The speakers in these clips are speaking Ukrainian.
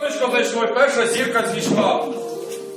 Сонечко зайшло, і перша зірка зійшла.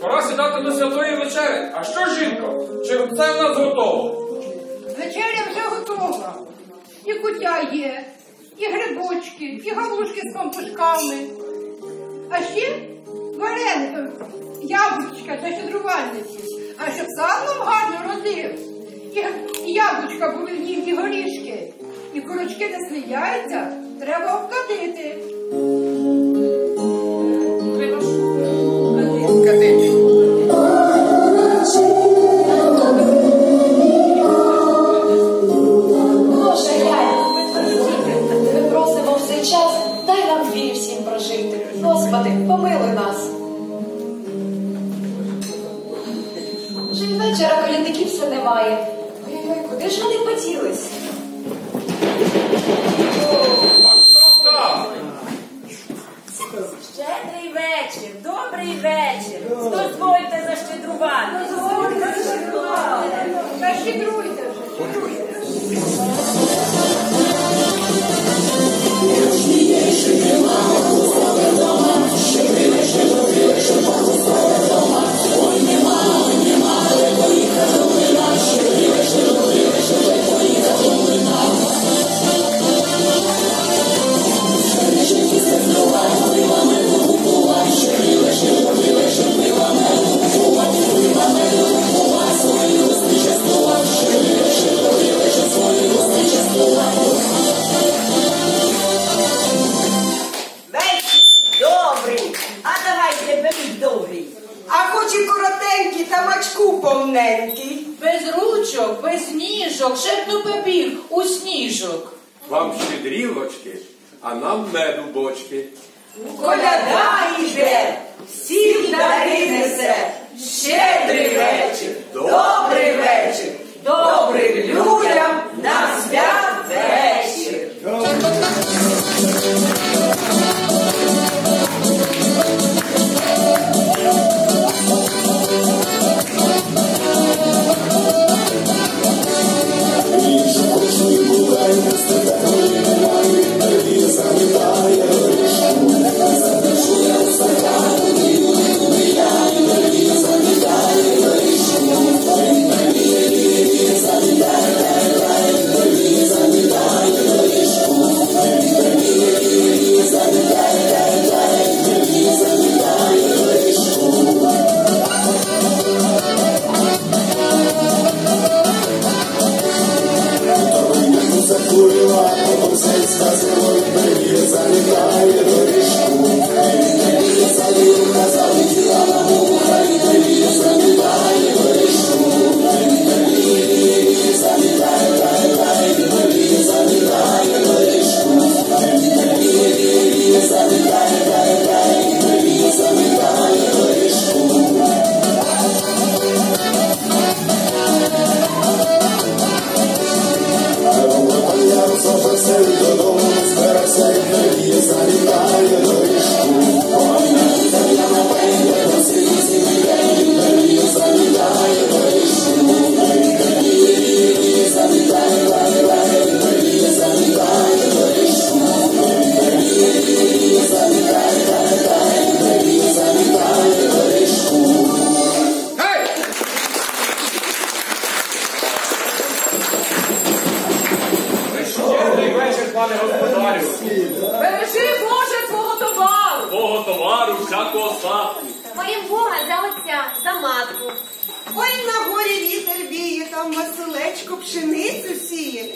Пора сідати до святої вечері. А що, жінко? Чи все в нас готово? Вечеря вже готова. І кутя є, і грибочки, і галушки з пампушками. А ще вареники, яблучка та щедрувальниці. А щоб сам нам гарно родив. І, яблучка були в нім, і горішки. І курочки несли яйця, треба обкатити. Ручок, без ніжок, шепну папір у сніжок. Вам щедрівочки, а нам меду бочки. Коляда йде, всім дари несе. Щедрий вечір, добрий вечір, добрим людям на свят Василечко пшеницю сіє. Сіє,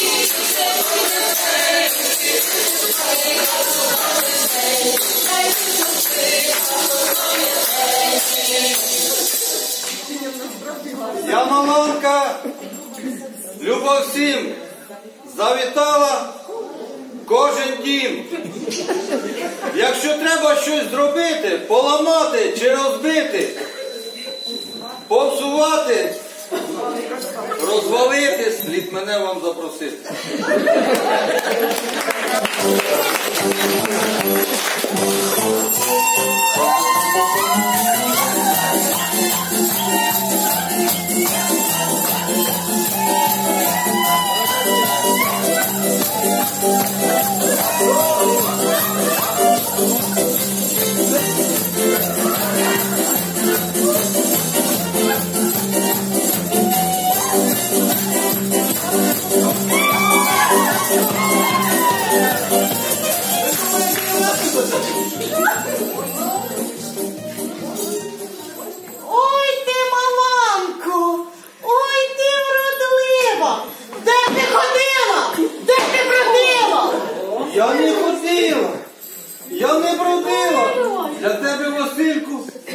завітала кожен дім. Якщо треба щось зробити, поламати чи розбити, повсувати, розвалити, слід мене вам запросити.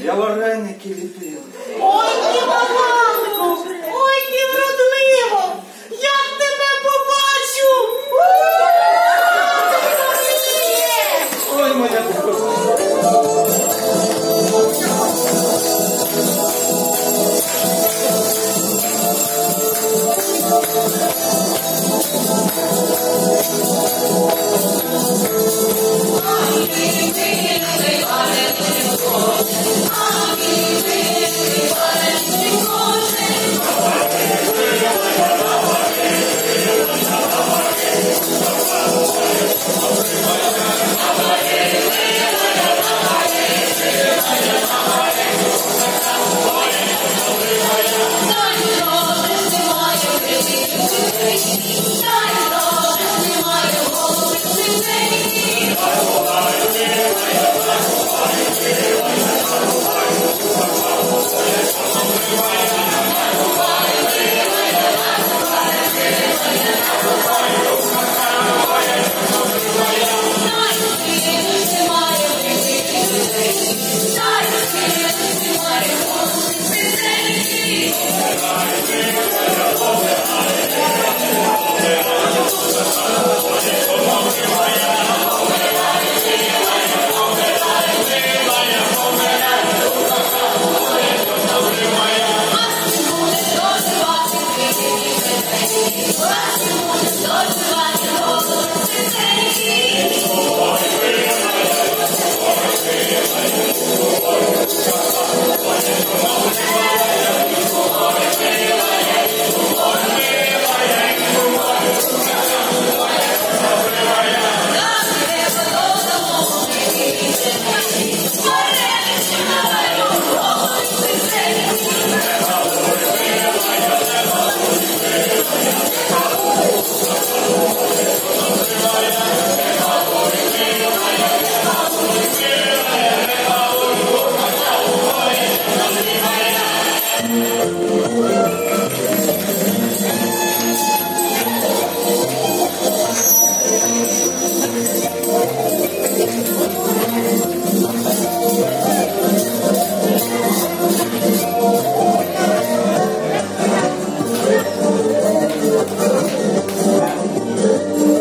Я вареники ліпила.